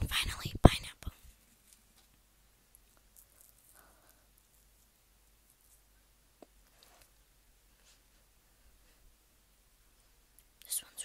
And finally, pineapple. This one's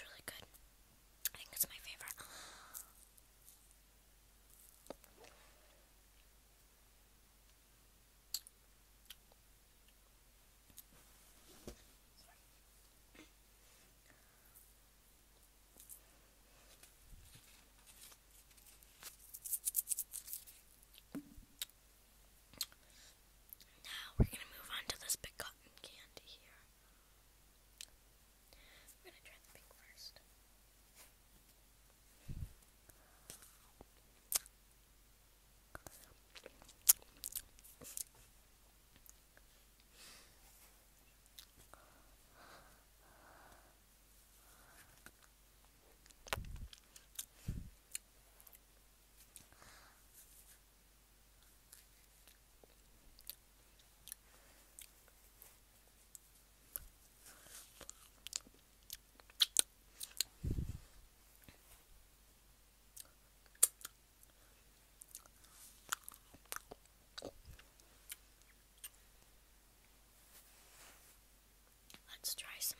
Let's try some